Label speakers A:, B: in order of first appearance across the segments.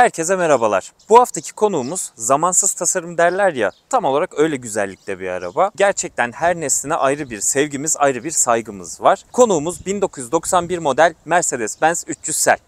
A: Herkese merhabalar. Bu haftaki konuğumuz zamansız tasarım derler ya tam olarak öyle güzellikte bir araba. Gerçekten her nesline ayrı bir sevgimiz, ayrı bir saygımız var. Konuğumuz 1991 model Mercedes-Benz 300 Sel.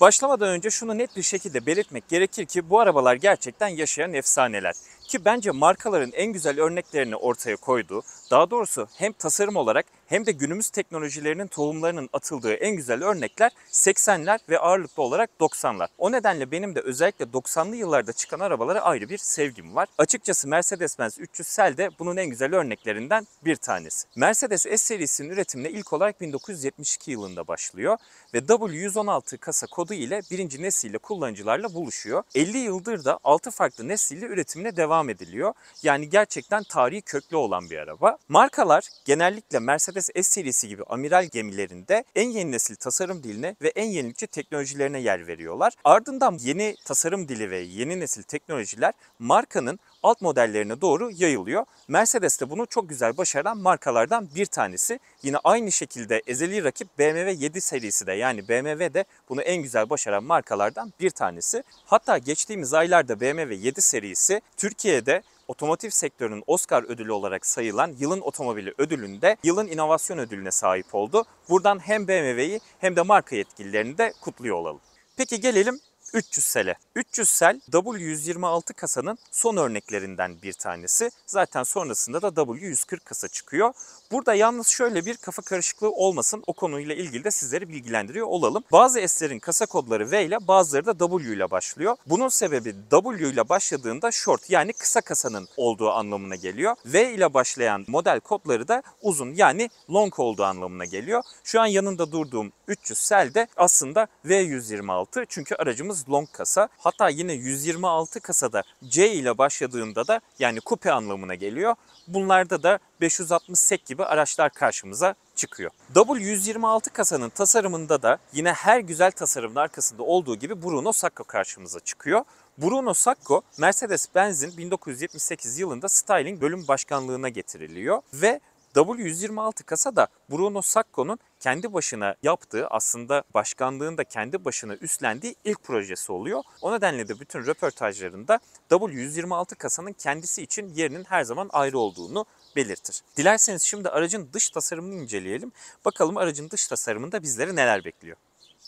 A: Başlamadan önce şunu net bir şekilde belirtmek gerekir ki bu arabalar gerçekten yaşayan efsaneler. Ki bence markaların en güzel örneklerini ortaya koyduğu, daha doğrusu hem tasarım olarak hem de günümüz teknolojilerinin tohumlarının atıldığı en güzel örnekler 80'ler ve ağırlıklı olarak 90'lar. O nedenle benim de özellikle 90'lı yıllarda çıkan arabalara ayrı bir sevgim var. Açıkçası Mercedes-Benz 300 Sel de bunun en güzel örneklerinden bir tanesi. Mercedes S serisinin üretimine ilk olarak 1972 yılında başlıyor ve W116 kasa kodu ile birinci nesille kullanıcılarla buluşuyor. 50 yıldır da 6 farklı nesille üretimine devam ediliyor. Yani gerçekten tarihi köklü olan bir araba. Markalar genellikle Mercedes S serisi gibi amiral gemilerinde en yeni nesil tasarım diline ve en yenilikçi teknolojilerine yer veriyorlar. Ardından yeni tasarım dili ve yeni nesil teknolojiler markanın alt modellerine doğru yayılıyor. Mercedes de bunu çok güzel başaran markalardan bir tanesi. Yine aynı şekilde ezeli rakip BMW 7 serisi de yani BMW de bunu en güzel başaran markalardan bir tanesi. Hatta geçtiğimiz aylarda BMW 7 serisi Türkiye'de otomotiv sektörünün Oscar ödülü olarak sayılan yılın otomobili ödülünde yılın inovasyon ödülüne sahip oldu. Buradan hem BMW'yi hem de marka yetkililerini de kutluyor olalım. Peki gelelim 300 sele. 300 sel W126 kasanın son örneklerinden bir tanesi. Zaten sonrasında da W140 kasa çıkıyor. Burada yalnız şöyle bir kafa karışıklığı olmasın o konuyla ilgili de sizleri bilgilendiriyor olalım. Bazı S'lerin kasa kodları V ile bazıları da W ile başlıyor. Bunun sebebi W ile başladığında short yani kısa kasanın olduğu anlamına geliyor. V ile başlayan model kodları da uzun yani long olduğu anlamına geliyor. Şu an yanında durduğum 300 sel de aslında V126 çünkü aracımız long kasa. Hatta yine 126 kasada C ile başladığında da yani kupe anlamına geliyor. Bunlarda da 560 sek gibi araçlar karşımıza çıkıyor. W126 kasanın tasarımında da yine her güzel tasarımın arkasında olduğu gibi Bruno Sacco karşımıza çıkıyor. Bruno Sacco, Mercedes-Benz'in 1978 yılında styling bölüm başkanlığına getiriliyor ve W126 kasa da Bruno Sacco'nun kendi başına yaptığı aslında başkanlığında kendi başına üstlendiği ilk projesi oluyor. O nedenle de bütün röportajlarında W126 kasanın kendisi için yerinin her zaman ayrı olduğunu belirtir. Dilerseniz şimdi aracın dış tasarımını inceleyelim. Bakalım aracın dış tasarımında bizleri neler bekliyor.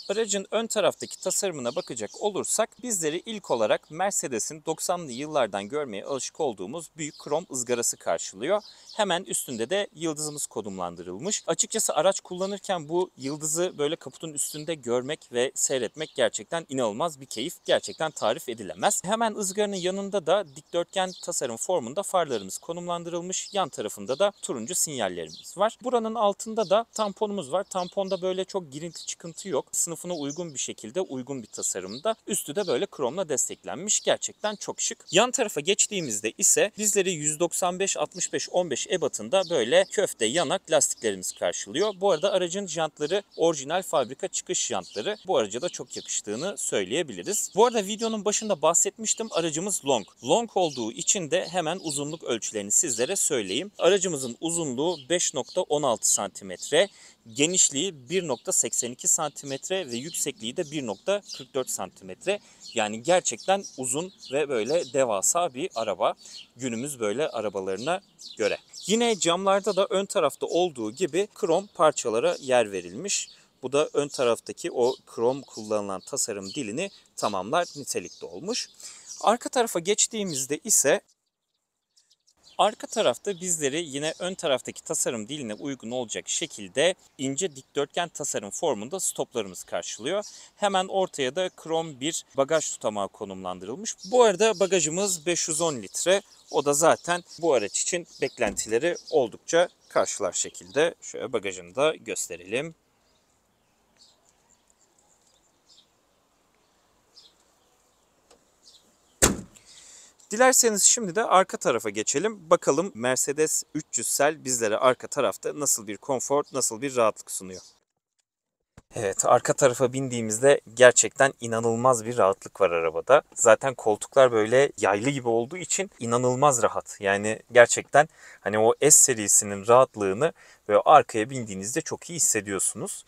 A: Aracın ön taraftaki tasarımına bakacak olursak bizleri ilk olarak Mercedes'in 90'lı yıllardan görmeye alışık olduğumuz büyük krom ızgarası karşılıyor. Hemen üstünde de yıldızımız konumlandırılmış. Açıkçası araç kullanırken bu yıldızı böyle kaputun üstünde görmek ve seyretmek gerçekten inanılmaz bir keyif. Gerçekten tarif edilemez. Hemen ızgaranın yanında da dikdörtgen tasarım formunda farlarımız konumlandırılmış. Yan tarafında da turuncu sinyallerimiz var. Buranın altında da tamponumuz var. Tamponda böyle çok girinti çıkıntı yok. Sınıfına uygun bir şekilde uygun bir tasarımda. Üstü de böyle kromla desteklenmiş. Gerçekten çok şık. Yan tarafa geçtiğimizde ise bizleri 195 65 15 ebatında böyle köfte yanak lastiklerimiz karşılıyor. Bu arada aracın jantları orijinal fabrika çıkış jantları. Bu araca da çok yakıştığını söyleyebiliriz. Bu arada videonun başında bahsetmiştim aracımız long. Long olduğu için de hemen uzunluk ölçülerini sizlere söyleyeyim. Aracımızın uzunluğu 5.16 santimetre genişliği 1.82 santimetre ve yüksekliği de 1.44 santimetre. Yani gerçekten uzun ve böyle devasa bir araba günümüz böyle arabalarına göre. Yine camlarda da ön tarafta olduğu gibi krom parçalara yer verilmiş. Bu da ön taraftaki o krom kullanılan tasarım dilini tamamlar nitelikte olmuş. Arka tarafa geçtiğimizde ise Arka tarafta bizleri yine ön taraftaki tasarım diline uygun olacak şekilde ince dikdörtgen tasarım formunda stoplarımız karşılıyor. Hemen ortaya da krom bir bagaj tutamağı konumlandırılmış. Bu arada bagajımız 510 litre. O da zaten bu araç için beklentileri oldukça karşılar şekilde. Şöyle bagajını da gösterelim. Dilerseniz şimdi de arka tarafa geçelim. Bakalım Mercedes 300 sel bizlere arka tarafta nasıl bir konfor, nasıl bir rahatlık sunuyor. Evet arka tarafa bindiğimizde gerçekten inanılmaz bir rahatlık var arabada. Zaten koltuklar böyle yaylı gibi olduğu için inanılmaz rahat. Yani gerçekten hani o S serisinin rahatlığını Böyle arkaya bindiğinizde çok iyi hissediyorsunuz.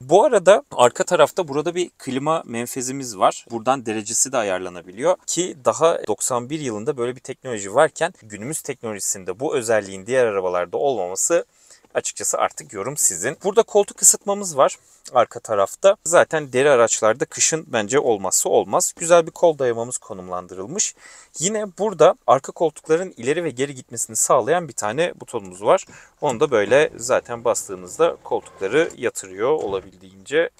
A: Bu arada arka tarafta burada bir klima menfezimiz var. Buradan derecesi de ayarlanabiliyor ki daha 91 yılında böyle bir teknoloji varken günümüz teknolojisinde bu özelliğin diğer arabalarda olmaması açıkçası artık yorum sizin. Burada koltuk ısıtmamız var arka tarafta. Zaten deri araçlarda kışın bence olmazsa olmaz. Güzel bir kol dayamamız konumlandırılmış. Yine burada arka koltukların ileri ve geri gitmesini sağlayan bir tane butonumuz var. Onu da böyle zaten bastığınızda koltukları yatırıyor olabildiğince.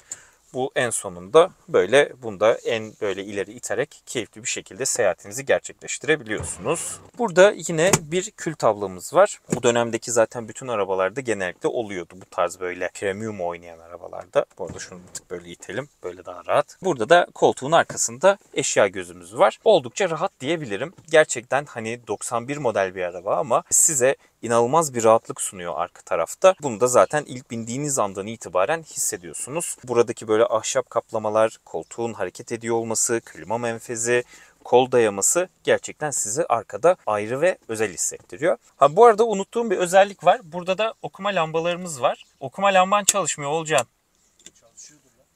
A: Bu en sonunda böyle bunda en böyle ileri iterek keyifli bir şekilde seyahatinizi gerçekleştirebiliyorsunuz. Burada yine bir kül tablamız var. Bu dönemdeki zaten bütün arabalarda genellikle oluyordu bu tarz böyle premium oynayan arabalarda. Bu arada şunu bir tık böyle itelim. Böyle daha rahat. Burada da koltuğun arkasında eşya gözümüz var. Oldukça rahat diyebilirim. Gerçekten hani 91 model bir araba ama size inanılmaz bir rahatlık sunuyor arka tarafta. Bunu da zaten ilk bindiğiniz andan itibaren hissediyorsunuz. Buradaki böyle ahşap kaplamalar, koltuğun hareket ediyor olması, klima menfezi, kol dayaması gerçekten sizi arkada ayrı ve özel hissettiriyor. Ha bu arada unuttuğum bir özellik var. Burada da okuma lambalarımız var. Okuma lamban çalışmıyor Olcan.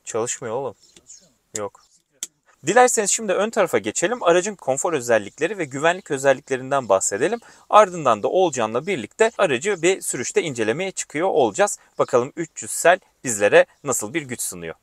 A: Çalışmıyor oğlum. Yok. Dilerseniz şimdi ön tarafa geçelim. Aracın konfor özellikleri ve güvenlik özelliklerinden bahsedelim. Ardından da Olcan'la birlikte aracı bir sürüşte incelemeye çıkıyor olacağız. Bakalım 300 sel bizlere nasıl bir güç sunuyor.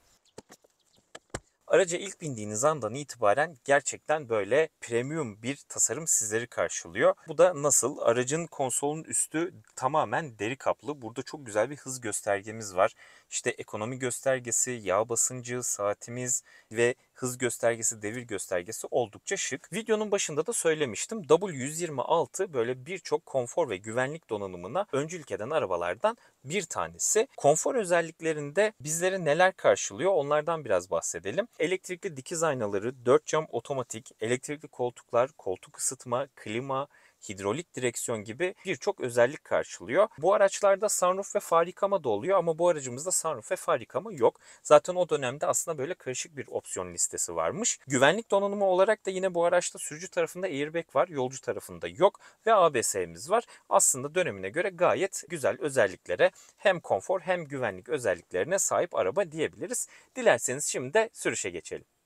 A: Araca ilk bindiğiniz andan itibaren gerçekten böyle premium bir tasarım sizleri karşılıyor. Bu da nasıl? Aracın konsolun üstü tamamen deri kaplı. Burada çok güzel bir hız göstergemiz var. İşte ekonomi göstergesi, yağ basıncı, saatimiz ve hız göstergesi, devir göstergesi oldukça şık. Videonun başında da söylemiştim. W126 böyle birçok konfor ve güvenlik donanımına öncülük eden arabalardan bir tanesi. Konfor özelliklerinde bizlere neler karşılıyor onlardan biraz bahsedelim. Elektrikli dikiz aynaları, 4 cam otomatik, elektrikli koltuklar, koltuk ısıtma, klima, hidrolik direksiyon gibi birçok özellik karşılıyor. Bu araçlarda sunroof ve far yıkama da oluyor ama bu aracımızda sunroof ve far yıkama yok. Zaten o dönemde aslında böyle karışık bir opsiyon listesi varmış. Güvenlik donanımı olarak da yine bu araçta sürücü tarafında airbag var, yolcu tarafında yok ve ABS'miz var. Aslında dönemine göre gayet güzel özelliklere hem konfor hem güvenlik özelliklerine sahip araba diyebiliriz. Dilerseniz şimdi de sürüşe geçelim.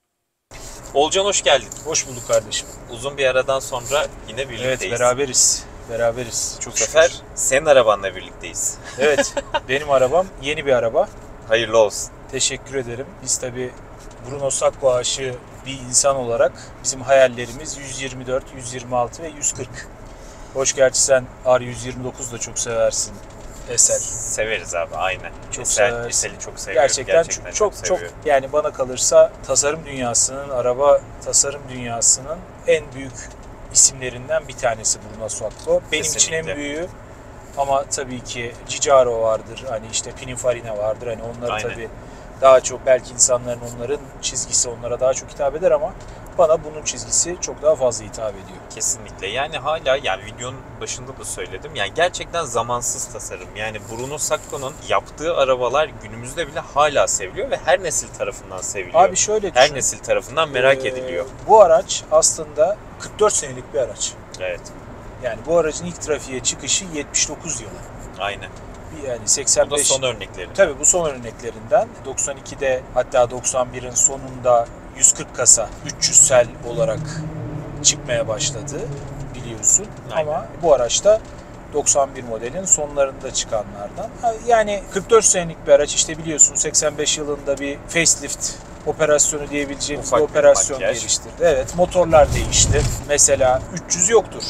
A: Olcan hoş geldin.
B: Hoş bulduk kardeşim.
A: Uzun bir aradan sonra yine birlikteyiz.
B: Evet beraberiz. Beraberiz.
A: Bu
B: Çok
A: sefer
B: şükür.
A: senin arabanla birlikteyiz.
B: Evet benim arabam yeni bir araba.
A: Hayırlı olsun.
B: Teşekkür ederim. Biz tabi Bruno Sakko aşığı bir insan olarak bizim hayallerimiz 124, 126 ve 140. Hoş gerçi sen R129 da çok seversin Esel.
A: Severiz abi aynen.
B: Çok
A: Esel,
B: seversin.
A: Esel'i çok seviyorum.
B: Gerçekten, çok çok, çok
A: seviyorum.
B: yani bana kalırsa tasarım dünyasının, araba tasarım dünyasının en büyük isimlerinden bir tanesi Bruno Sakko. Benim için
A: Kesinlikle.
B: en büyüğü ama tabii ki Cicaro vardır. Hani işte Pininfarina vardır. Hani onları
A: Aynen.
B: tabii daha çok belki insanların onların çizgisi onlara daha çok hitap eder ama bana bunun çizgisi çok daha fazla hitap ediyor.
A: Kesinlikle. Yani hala yani videonun başında da söyledim. Yani gerçekten zamansız tasarım. Yani Bruno Sacco'nun yaptığı arabalar günümüzde bile hala seviliyor ve her nesil tarafından seviliyor.
B: Abi şöyle
A: her
B: düşün.
A: nesil tarafından merak
B: Ee,
A: ediliyor.
B: Bu araç aslında 44 senelik bir araç.
A: Evet.
B: Yani bu aracın ilk trafiğe çıkışı 79 yılı.
A: Aynen.
B: Yani
A: Bu da
B: 85
A: son örnekleri.
B: Tabii bu son örneklerinden 92'de hatta 91'in sonunda 140 kasa 300 sel olarak çıkmaya başladı biliyorsun.
A: Aynen.
B: Ama bu araçta 91 modelin sonlarında çıkanlardan. Yani 44 senelik bir araç işte biliyorsun 85 yılında bir facelift operasyonu diyebileceğimiz
A: Ufak
B: bir
A: bir
B: operasyon
A: makyaj.
B: geliştirdi. Evet motorlar değişti. Mesela 300 yoktur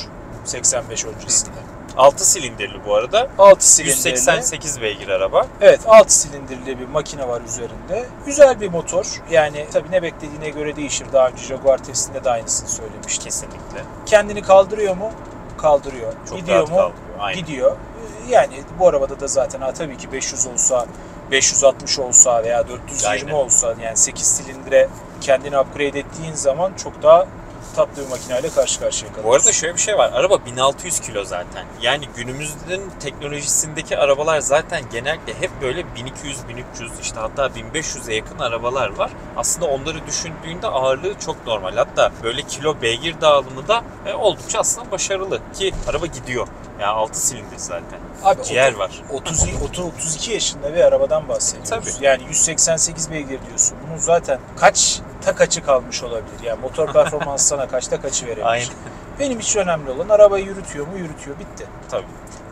B: 85 öncesinde.
A: 6 silindirli bu arada.
B: 6 silindirli.
A: 188 beygir araba.
B: Evet 6 silindirli bir makine var üzerinde. Güzel bir motor. Yani tabii ne beklediğine göre değişir. Daha önce Jaguar testinde de aynısını söylemiştim.
A: Kesinlikle.
B: Kendini kaldırıyor mu? Kaldırıyor.
A: Çok
B: Gidiyor mu?
A: kaldırıyor. Aynen.
B: Gidiyor. Ee, Yani bu arabada da zaten ha, tabii ki 500 olsa, 560 olsa veya 420
A: Aynen.
B: olsa yani 8 silindire kendini upgrade ettiğin zaman çok daha tatlı bir makineyle karşı karşıya kalıyoruz.
A: Bu arada şöyle bir şey var. Araba 1600 kilo zaten. Yani günümüzün teknolojisindeki arabalar zaten genellikle hep böyle 1200, 1300 işte hatta 1500'e yakın arabalar var. Aslında onları düşündüğünde ağırlığı çok normal. Hatta böyle kilo beygir dağılımı da e, oldukça aslında başarılı. Ki araba gidiyor. Yani 6 silindir zaten.
B: Abi
A: Ciğer var.
B: 30, 30 32 yaşında bir arabadan bahsediyoruz.
A: Tabii.
B: Yani 188 beygir diyorsun. Bunun zaten kaç ta kaçı kalmış olabilir? Yani motor performans sana kaçta kaçı verebilir?
A: Aynen.
B: Benim için önemli olan arabayı yürütüyor mu? Yürütüyor. Bitti.
A: Tabii.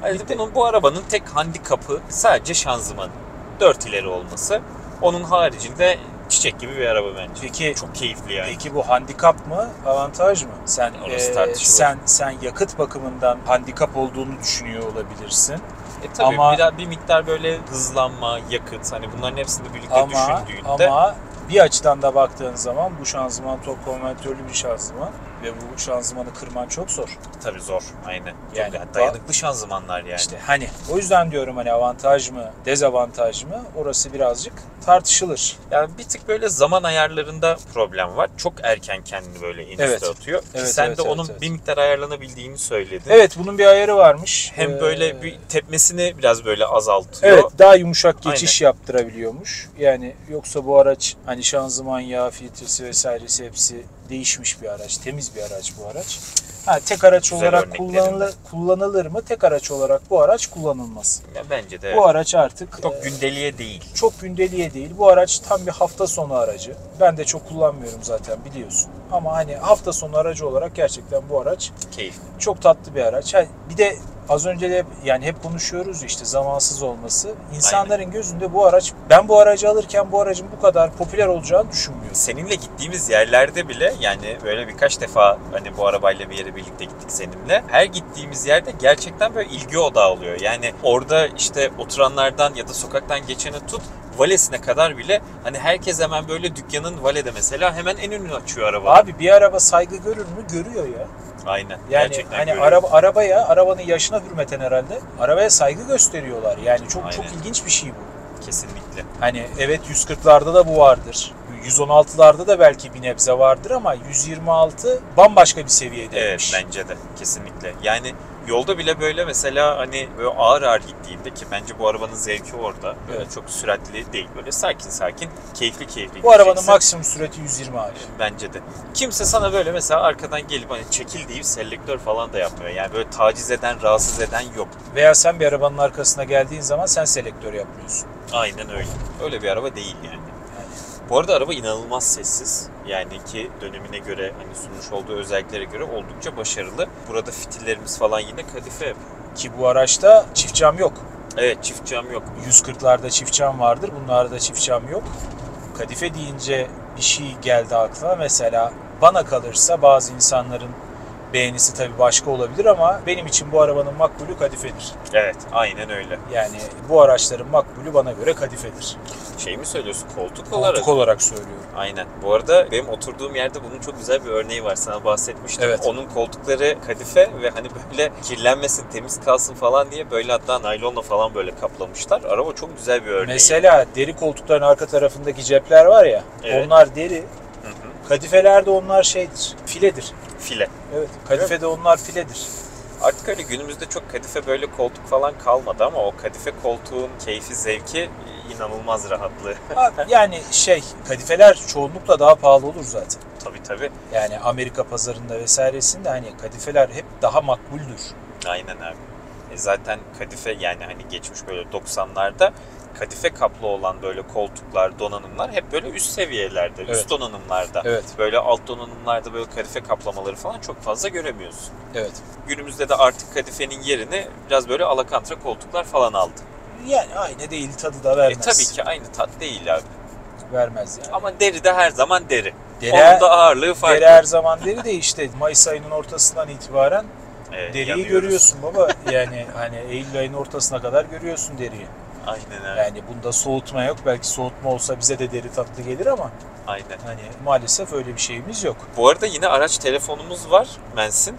A: Yani
B: Bitti.
A: bunun bu arabanın tek handikapı sadece şanzımanı. 4 ileri olması. Onun haricinde çiçek gibi bir araba bence.
B: Peki
A: Çok keyifli yani.
B: Peki bu handikap mı, avantaj mı? Sen
A: Orası
B: e, sen sen yakıt bakımından handikap olduğunu düşünüyor olabilirsin.
A: E tabii
B: Ama-
A: bir, bir miktar böyle hızlanma, yakıt hani bunların hepsini birlikte
B: Ama
A: düşündüğünde
B: ama bir açıdan da baktığın zaman bu şanzıman tok konvertörlü bir şanzıman ve bu şanzımanı kırman çok zor.
A: tabii zor. Aynen.
B: Yani
A: Yani dayanıklı şanzımanlar yani.
B: İşte hani o yüzden diyorum hani avantaj mı, dezavantaj mı orası birazcık tartışılır.
A: Yani bir tık böyle zaman ayarlarında problem var. Çok erken kendini böyle en üste
B: Evet.
A: atıyor. Ki
B: Evet,
A: sen
B: evet,
A: de
B: evet,
A: onun
B: evet.
A: bir miktar ayarlanabildiğini söyledin.
B: Evet bunun bir ayarı varmış.
A: Hem
B: Ee,
A: böyle bir tepmesini biraz böyle azaltıyor.
B: Evet daha yumuşak geçiş yaptırabiliyormuş. Yani yoksa bu araç hani şanzıman yağı filtresi vesairesi hepsi değişmiş bir araç. Temiz bir araç bu araç. Ha, tek araç
A: Güzel
B: olarak kullanılır, kullanılır mı? Tek araç olarak bu araç kullanılmaz.
A: Ya bence de
B: Bu araç artık
A: çok
B: e,
A: gündeliğe değil.
B: çok gündeliğe değil. Bu araç tam bir hafta sonu aracı. Ben de çok kullanmıyorum zaten biliyorsun. Ama hani hafta sonu aracı olarak gerçekten bu araç
A: Keyif.
B: çok tatlı bir araç. Ha, bir de az önce de yani hep konuşuyoruz işte zamansız olması. İnsanların gözünde bu araç ben bu aracı alırken bu aracın bu kadar popüler olacağını düşünmüyorum.
A: Seninle gittiğimiz yerlerde bile yani böyle birkaç defa hani bu arabayla bir yere birlikte gittik seninle. Her gittiğimiz yerde gerçekten böyle ilgi odağı oluyor. Yani orada işte oturanlardan ya da sokaktan geçene tut valesine kadar bile hani herkes hemen böyle dükkanın valede mesela hemen en önünü açıyor araba.
B: Abi bir araba saygı görür mü? Görüyor ya.
A: Aynen.
B: Yani
A: gerçekten
B: hani
A: görüyorum.
B: araba arabaya, arabanın yaşına hürmeten herhalde arabaya saygı gösteriyorlar. Yani çok çok
A: Aynen.
B: ilginç bir şey bu.
A: kesinlikle.
B: Hani evet 140'larda da bu vardır. 116'larda da belki bir nebze vardır ama 126 bambaşka bir seviyedeymiş.
A: Evet bence de kesinlikle. Yani yolda bile böyle mesela hani böyle ağır ağır gittiğinde ki bence bu arabanın zevki orada. Böyle
B: Evet.
A: çok süratli değil. Böyle sakin sakin, keyifli keyifli
B: Bu arabanın maksimum sürati 120 abi.
A: Bence de. Kimse sana böyle mesela arkadan gelip hani çekil deyip selektör falan da yapmıyor. Yani böyle taciz eden, rahatsız eden yok.
B: Veya sen bir arabanın arkasına geldiğin zaman sen selektör yapmıyorsun.
A: Aynen öyle. Öyle bir araba değil yani. Bu arada araba inanılmaz sessiz. Yani ki dönemine göre hani sunmuş olduğu özelliklere göre oldukça başarılı. Burada fitillerimiz falan yine kadife.
B: Ki bu araçta çift cam yok.
A: Evet çift cam yok.
B: 140'larda çift cam vardır. Bunlarda çift cam yok. Kadife deyince bir şey geldi aklıma. Mesela bana kalırsa bazı insanların beğenisi tabii başka olabilir ama benim için bu arabanın makbulü kadifedir.
A: Evet aynen öyle.
B: Yani bu araçların makbulü bana göre kadifedir.
A: Şey mi söylüyorsun koltuk olarak?
B: Koltuk olarak söylüyorum.
A: Aynen. Bu arada benim oturduğum yerde bunun çok güzel bir örneği var. Sana bahsetmiştim.
B: Evet.
A: Onun koltukları kadife ve hani böyle kirlenmesin, temiz kalsın falan diye böyle hatta naylonla falan böyle kaplamışlar. Araba çok güzel bir örneği.
B: Mesela deri koltukların arka tarafındaki cepler var ya
A: Evet.
B: onlar deri. Kadifelerde onlar şeydir, filedir.
A: File.
B: Evet, kadifede onlar filedir.
A: Artık öyle günümüzde çok kadife böyle koltuk falan kalmadı ama o kadife koltuğun keyfi, zevki inanılmaz rahatlığı.
B: Abi, yani şey, kadifeler çoğunlukla daha pahalı olur zaten.
A: tabii tabii.
B: Yani Amerika pazarında vesairesinde hani kadifeler hep daha makbuldür.
A: Aynen abi. E zaten kadife yani hani geçmiş böyle 90'larda kadife kaplı olan böyle koltuklar, donanımlar hep böyle üst seviyelerde,
B: Evet.
A: üst donanımlarda.
B: Evet,
A: Böyle alt donanımlarda böyle kadife kaplamaları falan çok fazla göremiyorsun.
B: evet.
A: Günümüzde de artık kadifenin yerini biraz böyle alakantra koltuklar falan aldı.
B: Yani aynı değil, tadı da
A: E
B: vermez.
A: tabii ki aynı tat değil abi.
B: Vermez yani.
A: Ama deri de her zaman deri.
B: Deri,
A: Onun da ağırlığı farklı.
B: deri her zaman deri de işte Mayıs ayının ortasından itibaren
A: Evet,
B: deriyi
A: yanıyoruz.
B: görüyorsun baba. Yani hani Eylül ayının ortasına kadar görüyorsun deriyi.
A: Aynen abi.
B: Yani bunda soğutma yok. Belki soğutma olsa bize de deri tatlı gelir ama
A: Aynen.
B: hani maalesef öyle bir şeyimiz yok.
A: Bu arada yine araç telefonumuz var Mens'in.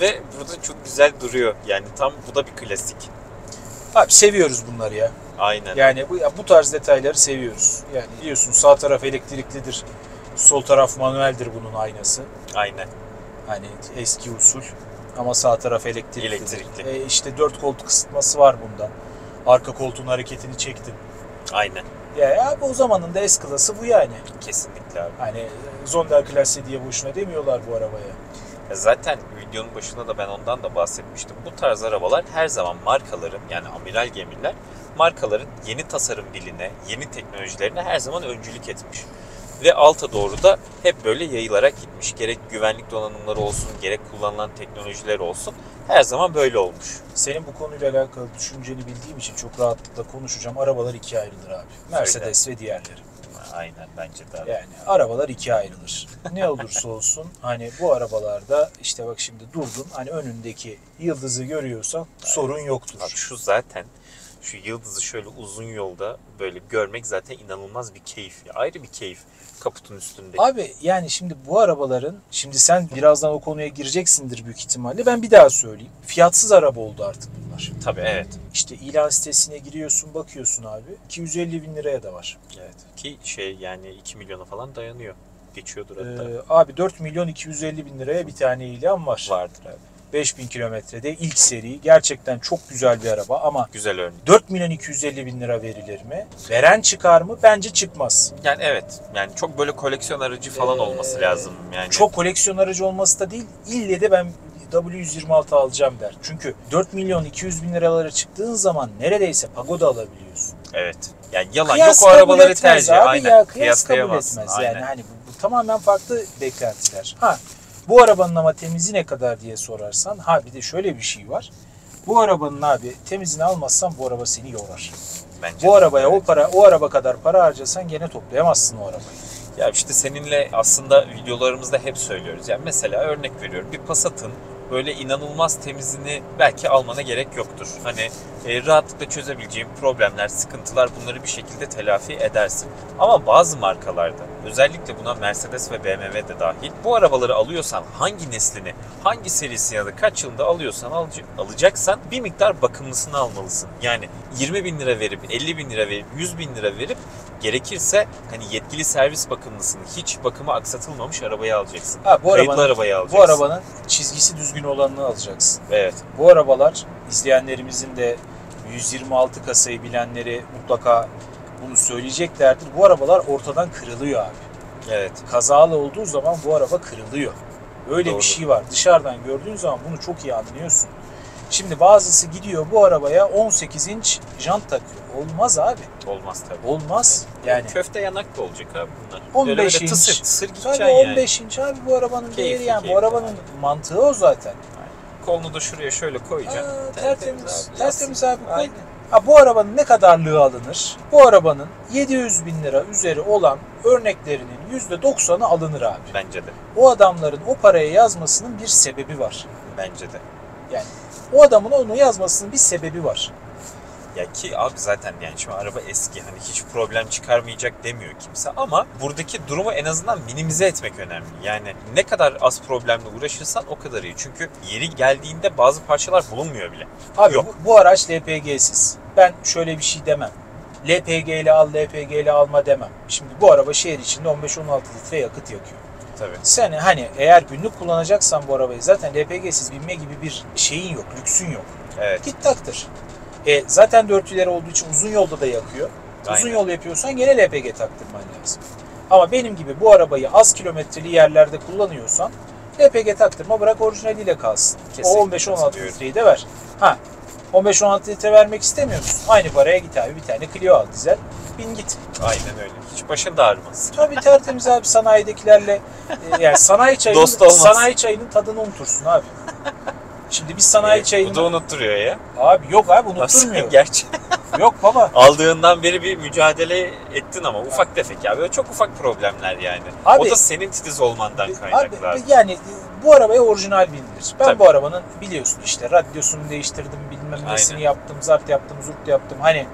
A: Ve burada çok güzel duruyor. Yani tam bu da bir klasik.
B: Abi seviyoruz bunları ya.
A: Aynen.
B: Yani bu ya bu tarz detayları seviyoruz. Yani biliyorsun sağ taraf elektriklidir. Sol taraf manueldir bunun aynası.
A: Aynen.
B: Hani eski usul ama sağ taraf elektrikli.
A: Elektrikli.
B: E, işte dört koltuk ısıtması var bunda. Arka koltuğun hareketini çektin.
A: Aynen.
B: Ya, ya o zamanın da S-Class'ı bu yani.
A: Kesinlikle abi.
B: Hani e, Sonderklasse diye boşuna demiyorlar bu arabaya.
A: Ya Zaten videonun başında da ben ondan da bahsetmiştim. Bu tarz arabalar her zaman markaların yani amiral gemiler markaların yeni tasarım diline, yeni teknolojilerine her zaman öncülük etmiş. Ve alta doğru da hep böyle yayılarak gitmiş. Gerek güvenlik donanımları olsun, gerek kullanılan teknolojiler olsun. Her zaman böyle olmuş.
B: Senin bu konuyla alakalı düşünceni bildiğim için çok rahatlıkla konuşacağım. Arabalar ikiye ayrılır abi. Mercedes ve diğerleri.
A: Aynen bence de.
B: Yani arabalar ikiye ayrılır. Ne olursa olsun hani bu arabalarda işte bak şimdi durdun hani önündeki yıldızı görüyorsan sorun yoktur.
A: Abi şu zaten şu yıldızı şöyle uzun yolda böyle görmek zaten inanılmaz bir keyif. ya. Ayrı bir keyif kaputun üstünde.
B: Abi yani şimdi bu arabaların şimdi sen birazdan o konuya gireceksindir büyük ihtimalle. Ben bir daha söyleyeyim. Fiyatsız araba oldu artık bunlar.
A: Tabii evet.
B: İşte ilan sitesine giriyorsun bakıyorsun abi. 250 bin liraya da var.
A: Evet. Ki şey yani 2 milyona falan dayanıyor. Geçiyordur hatta.
B: Ee, abi 4 milyon 250 bin liraya bir tane ilan var.
A: Vardır abi.
B: 5000 kilometrede ilk seri. Gerçekten çok güzel bir araba ama
A: Güzel örnek.
B: 4 milyon 250 bin lira verilir mi? Veren çıkar mı? Bence çıkmaz.
A: Yani evet. Yani çok böyle koleksiyon aracı falan
B: Ee,
A: olması lazım. Yani
B: Çok koleksiyon aracı olması da değil. İlle de ben W126 alacağım der. Çünkü 4 milyon 200 bin liralara çıktığın zaman neredeyse pagoda alabiliyorsun.
A: evet. Yani yalan
B: Kıyas
A: yok o arabaları tercih.
B: abi
A: Aynen.
B: ya kıyas kabul etmez.
A: Aynen.
B: Yani hani bu, bu tamamen farklı beklentiler. Ha bu arabanın ama temizi ne kadar diye sorarsan ha bir de şöyle bir şey var. Bu arabanın abi temizini almazsan bu araba seni yorar.
A: Bence
B: Bu arabaya o
A: Evet.
B: para o araba kadar para harcasan gene toplayamazsın o arabayı.
A: Ya işte seninle aslında videolarımızda hep söylüyoruz. Yani mesela örnek veriyorum bir Passat'ın böyle inanılmaz temizini belki almana gerek yoktur. Hani e, rahatlıkla çözebileceğin problemler, sıkıntılar bunları bir şekilde telafi edersin. Ama bazı markalarda özellikle buna Mercedes ve BMW de dahil bu arabaları alıyorsan hangi neslini, hangi serisini ya da kaç yılında alıyorsan alıcı- alacaksan bir miktar bakımlısını almalısın. Yani 20 bin lira verip 50 bin lira verip 100 bin lira verip gerekirse hani yetkili servis bakımlısını hiç bakımı aksatılmamış arabayı alacaksın.
B: Ha bu
A: Kayıtlı
B: arabanın,
A: arabayı
B: bu
A: alacaksın.
B: arabanın çizgisi düzgün olanını alacaksın.
A: Evet.
B: Bu arabalar izleyenlerimizin de 126 kasayı bilenleri mutlaka bunu söyleyeceklerdir. Bu arabalar ortadan kırılıyor abi.
A: Evet.
B: Kazalı olduğu zaman bu araba kırılıyor. Öyle
A: Doğru.
B: bir şey var. Dışarıdan gördüğün zaman bunu çok iyi anlıyorsun. Şimdi bazısı gidiyor bu arabaya 18 inç jant takıyor. Olmaz abi.
A: Olmaz tabii.
B: Olmaz. Yani
A: Köfte yanak da olacak abi bunlar.
B: 15
A: Öyle
B: inç.
A: Tısır, tısır
B: tabii
A: yani.
B: 15 inç abi bu arabanın
A: Keyifli,
B: değeri yani. Bu
A: keyifli.
B: arabanın mantığı o zaten.
A: Kolunu da şuraya şöyle koyacaksın.
B: Aa, tertemiz,
A: abi.
B: tertemiz abi. Koy.
A: Aynen.
B: Ha, bu arabanın ne kadarlığı alınır? Bu arabanın 700 bin lira üzeri olan örneklerinin %90'ı alınır abi.
A: Bence de.
B: O adamların o paraya yazmasının bir sebebi var.
A: Bence de.
B: Yani o adamın onu yazmasının bir sebebi var.
A: Ya ki abi zaten yani şimdi araba eski hani hiç problem çıkarmayacak demiyor kimse ama buradaki durumu en azından minimize etmek önemli. Yani ne kadar az problemle uğraşırsan o kadar iyi. Çünkü yeri geldiğinde bazı parçalar bulunmuyor bile.
B: Abi
A: Yok.
B: bu, bu araç LPG'siz. Ben şöyle bir şey demem. LPG ile al, LPG ile alma demem. Şimdi bu araba şehir içinde 15-16 litre yakıt yakıyor.
A: Tabii.
B: Sen hani eğer günlük kullanacaksan bu arabayı zaten LPG'siz binme gibi bir şeyin yok, lüksün yok.
A: Evet.
B: Git taktır. E, zaten dörtlüleri olduğu için uzun yolda da yakıyor. Uzun
A: Aynen.
B: yol yapıyorsan gene LPG taktırman lazım. Ama benim gibi bu arabayı az kilometreli yerlerde kullanıyorsan LPG taktırma bırak orijinaliyle kalsın.
A: Kesinlikle
B: o 15-16
A: katılıyorum.
B: litreyi de ver. Ha 15-16 litre vermek istemiyor musun? Aynı paraya git abi bir tane Clio al dizel. Bin git.
A: Aynen öyle. Hiç başın da ağrımaz.
B: Tabii tertemiz abi sanayidekilerle e, yani sanayi çayının,
A: Dost olmaz.
B: sanayi çayının tadını unutursun abi. Şimdi biz sanayi çayını...
A: Bu da unutturuyor ya.
B: Abi yok abi unutturmuyor.
A: Gerçi
B: yok baba.
A: aldığından beri bir mücadele ettin ama ufak tefek ya. Böyle çok ufak problemler yani.
B: Abi-
A: o da senin titiz olmandan kaynaklı.
B: Abi yani e, bu arabaya orijinal binilir. Ben
A: Tabii.
B: bu arabanın biliyorsun işte radyosunu değiştirdim, bilmem nesini
A: Aynen.
B: yaptım, zart yaptım, zurt yaptım. Hani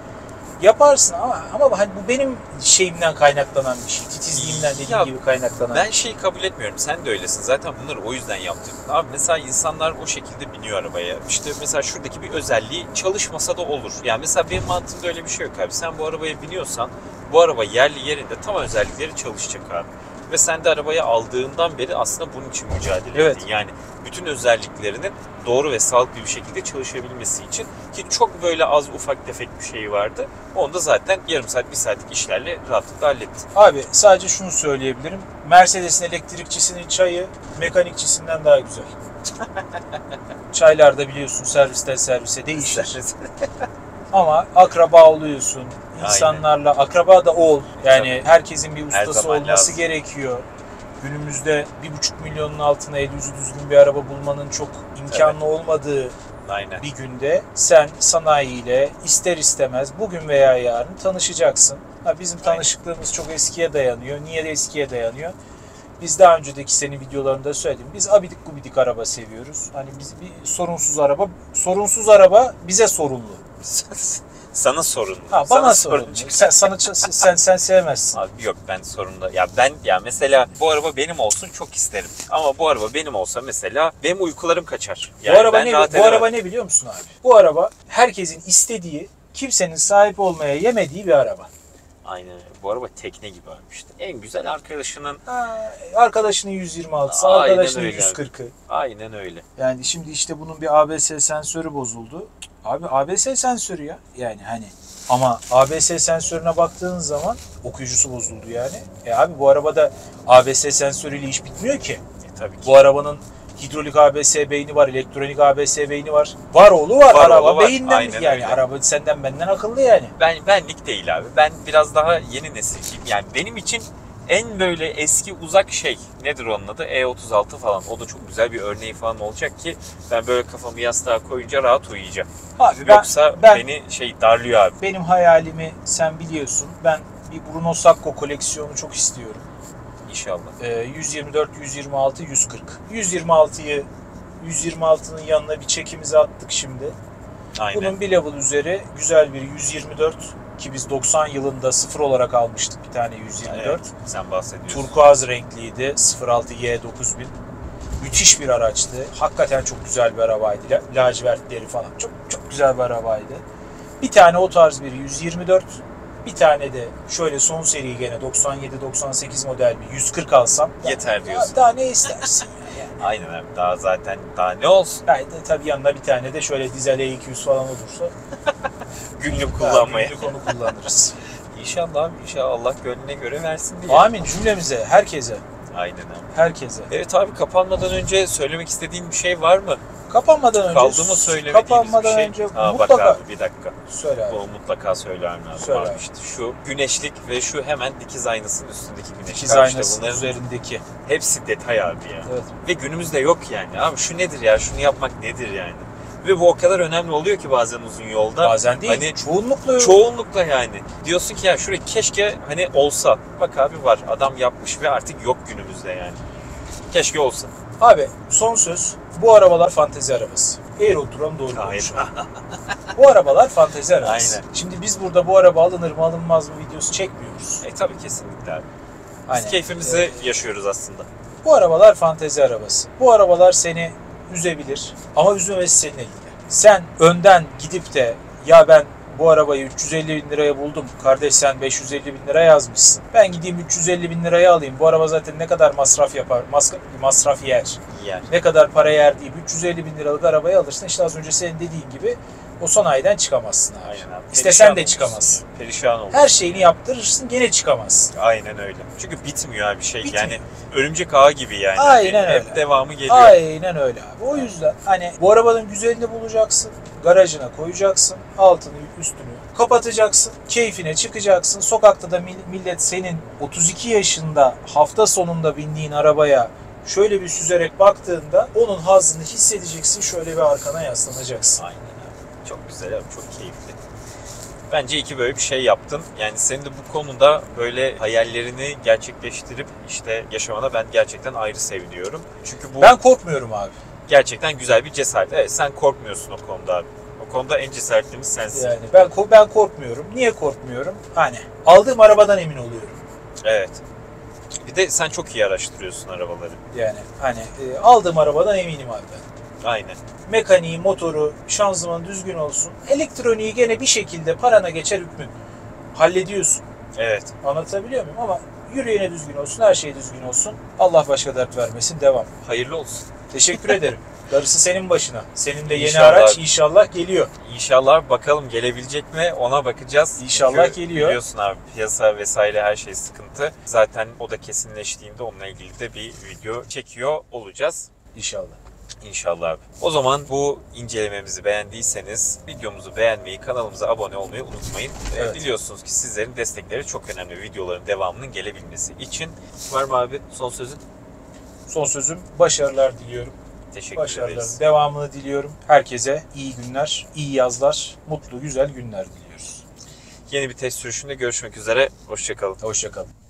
B: yaparsın ama ama hani bu benim şeyimden kaynaklanan bir şey. Titizliğimden dediğim
A: Ya,
B: gibi kaynaklanan.
A: Ben şeyi kabul etmiyorum. Sen de öylesin. Zaten bunları o yüzden yaptım. Abi mesela insanlar o şekilde biniyor arabaya. İşte mesela şuradaki bir özelliği çalışmasa da olur. Yani mesela benim mantığımda öyle bir şey yok abi. Sen bu arabaya biniyorsan bu araba yerli yerinde tam özellikleri çalışacak abi. Ve sen de arabayı aldığından beri aslında bunun için mücadele
B: Evet.
A: ettin. Yani bütün özelliklerinin doğru ve sağlıklı bir şekilde çalışabilmesi için ki çok böyle az ufak tefek bir şey vardı. Onu da zaten yarım saat, bir saatlik işlerle rahatlıkla hallettin.
B: Abi sadece şunu söyleyebilirim. Mercedes'in elektrikçisinin çayı mekanikçisinden daha güzel. Çaylar da biliyorsun servisten servise değişir. Ama akraba oluyorsun. İnsanlarla akraba da ol. Yani herkesin bir ustası
A: zaman
B: olması
A: lazım.
B: gerekiyor. Günümüzde bir buçuk milyonun altına el yüzü düzgün bir araba bulmanın çok imkanlı olmadığı
A: Aynen.
B: bir günde sen sanayiyle ister istemez bugün veya yarın tanışacaksın. Ha, bizim
A: Aynen.
B: tanışıklığımız çok eskiye dayanıyor. Niye de eskiye dayanıyor? Biz daha önceki senin videolarında söyledim. Biz abidik gubidik araba seviyoruz. Hani biz bir sorunsuz araba, sorunsuz araba bize sorunlu.
A: Sana sorun.
B: Ha,
A: Sana
B: bana
A: sorun
B: sorunlu.
A: çıkar.
B: Sen, sana, sen, sen sevmezsin.
A: Abi yok ben sorunda ya ben ya mesela bu araba benim olsun çok isterim. Ama bu araba benim olsa mesela benim uykularım kaçar. Yani
B: bu araba ne bu
A: edemem.
B: araba ne biliyor musun abi? Bu araba herkesin istediği, kimsenin sahip olmaya yemediği bir araba.
A: Aynen. Bu araba tekne gibi işte. En güzel arkadaşının
B: Ha, arkadaşının 126'sı,
A: Aynen
B: arkadaşının
A: öyle abi.
B: 140'ı.
A: aynen öyle.
B: Yani şimdi işte bunun bir ABS sensörü bozuldu. Abi ABS sensörü ya. Yani hani ama ABS sensörüne baktığın zaman okuyucusu bozuldu yani. E abi bu arabada ABS sensörüyle iş bitmiyor ki.
A: E, tabii ki.
B: Bu arabanın hidrolik ABS beyni var, elektronik ABS beyni var. Var oğlu var,
A: Var
B: araba
A: oğlu var.
B: beyinden
A: Aynen
B: yani
A: öyle.
B: araba senden benden akıllı yani.
A: Ben benlik değil abi. Ben biraz daha yeni nesilciyim. Yani benim için en böyle eski uzak şey nedir onun adı? E36 falan. O da çok güzel bir örneği falan olacak ki ben böyle kafamı yastığa koyunca rahat uyuyacağım.
B: Abi ben,
A: Yoksa
B: ben
A: beni şey darlıyor abi.
B: benim hayalimi sen biliyorsun. Ben bir Bruno Sacco koleksiyonu çok istiyorum.
A: İnşallah.
B: Ee, 124, 126, 140. 126'yı 126'nın yanına bir çekimizi attık şimdi.
A: Aynen.
B: Bunun bir level üzeri güzel bir 124 ki biz 90 yılında sıfır olarak almıştık bir tane 124.
A: Evet, sen bahsediyorsun.
B: Turkuaz renkliydi 06Y 9000. Müthiş bir araçtı. Hakikaten çok güzel bir arabaydı. La- Lacivertleri falan. Çok çok güzel bir arabaydı. Bir tane o tarz bir 124. Bir tane de şöyle son seri gene 97-98 model bir 140 alsam.
A: Yeter diyorsun.
B: Daha ne istersin yani.
A: Aynen abi. Daha zaten daha ne olsun?
B: Yani de tabii yanına bir tane de şöyle dizel E200 falan olursa
A: Günlük
B: daha
A: kullanmaya.
B: günlük onu kullanırız.
A: İnşallah abi. İnşallah Allah gönlüne göre versin diye.
B: Amin cümlemize, herkese,
A: Aynen abi.
B: herkese.
A: Evet abi kapanmadan önce söylemek istediğin bir şey var mı?
B: Kapanmadan önce
A: Kaldı mı söylemediğimiz
B: kapanmadan
A: bir şey?
B: önce
A: Aa,
B: mutlaka
A: bak abi bir dakika.
B: söyle abi.
A: Bu mutlaka söylemem lazım
B: Söyle
A: abi işte. Şu güneşlik ve şu hemen dikiz aynasının üstündeki güneşlik.
B: İkiz
A: Abi
B: aynasının
A: işte bunların
B: üzerindeki.
A: hepsi detay abi ya.
B: Evet.
A: Ve günümüzde yok yani. Abi şu nedir ya? Şunu yapmak nedir yani? Ve bu o kadar önemli oluyor ki bazen uzun yolda.
B: Bazen değil,
A: Hani
B: çoğunlukla.
A: Çoğunlukla yani. Diyorsun ki ya şuraya keşke hani olsa. Bak abi var. Adam yapmış ve artık yok günümüzde yani. Keşke olsa.
B: Abi son söz. Bu arabalar fantezi arabası. Eğer oturan doğru konuşalım. Bu arabalar fantezi arabası.
A: Aynen.
B: Şimdi biz burada bu araba alınır mı alınmaz mı videosu çekmiyoruz.
A: E tabii kesinlikle abi. Biz
B: Aynen.
A: keyfimizi
B: Evet.
A: yaşıyoruz aslında.
B: Bu arabalar fantezi arabası. Bu arabalar seni üzebilir ama üzmemesi senin elinde. Sen önden gidip de ya ben bu arabayı 350 bin liraya buldum. Kardeş sen 550 bin lira yazmışsın. Ben gideyim 350 bin liraya alayım. Bu araba zaten ne kadar masraf yapar, mas- masraf yer.
A: Yani.
B: Ne kadar para yer deyip 350 bin liralık arabayı alırsın. İşte az önce senin dediğin gibi o sanayiden çıkamazsın abi.
A: Aynen abi.
B: İstesen
A: Perişan
B: de
A: olursun
B: çıkamazsın.
A: ya. Perişan olursun.
B: Her şeyini yaptırırsın gene çıkamazsın.
A: Aynen öyle. Çünkü bitmiyor abi şey.
B: Bitmiyor.
A: Yani örümcek ağı gibi yani.
B: Aynen
A: Hep
B: öyle.
A: devamı geliyor.
B: Aynen öyle abi. O yüzden hani bu arabanın güzelini bulacaksın. Garajına koyacaksın. Altını üstünü kapatacaksın. Keyfine çıkacaksın. Sokakta da mil- millet senin 32 yaşında hafta sonunda bindiğin arabaya şöyle bir süzerek baktığında onun hazzını hissedeceksin. Şöyle bir arkana yaslanacaksın.
A: Aynen. Çok güzel abi. Çok keyifli. Bence iki böyle bir şey yaptın. Yani senin de bu konuda böyle hayallerini gerçekleştirip işte yaşamana ben gerçekten ayrı seviniyorum. Çünkü bu
B: Ben korkmuyorum abi.
A: gerçekten güzel bir cesaret. Evet sen korkmuyorsun o konuda abi. O konuda en cesaretlimiz sensin.
B: Yani ben ko- ben korkmuyorum. Niye korkmuyorum? Hani aldığım arabadan emin oluyorum.
A: Evet. Bir de sen çok iyi araştırıyorsun arabaları.
B: Yani hani e, aldığım arabadan eminim abi ben.
A: Aynen.
B: Mekaniği, motoru, şanzıman düzgün olsun. Elektroniği gene bir şekilde parana geçer hükmün. Hallediyorsun.
A: Evet.
B: Anlatabiliyor muyum? Ama Yüreğine düzgün olsun, her şey düzgün olsun. Allah başka dert vermesin. Devam.
A: Hayırlı olsun.
B: Teşekkür ederim. Darısı senin başına. Senin de yeni
A: İnşallah.
B: araç inşallah geliyor.
A: İnşallah bakalım gelebilecek mi ona bakacağız.
B: İnşallah
A: Çünkü
B: geliyor.
A: Biliyorsun abi piyasa vesaire her şey sıkıntı. Zaten o da kesinleştiğinde onunla ilgili de bir video çekiyor olacağız.
B: İnşallah.
A: İnşallah abi. O zaman bu incelememizi beğendiyseniz videomuzu beğenmeyi, kanalımıza abone olmayı unutmayın. Ee,
B: Evet.
A: Biliyorsunuz ki sizlerin destekleri çok önemli videoların devamının gelebilmesi için. Var mı abi son sözün?
B: Son sözüm başarılar diliyorum.
A: Teşekkür
B: Başarıların
A: ederiz.
B: devamını diliyorum. Herkese iyi günler, iyi yazlar, mutlu güzel günler diliyoruz.
A: Yeni bir test sürüşünde görüşmek üzere. Hoşçakalın.
B: Hoşçakalın.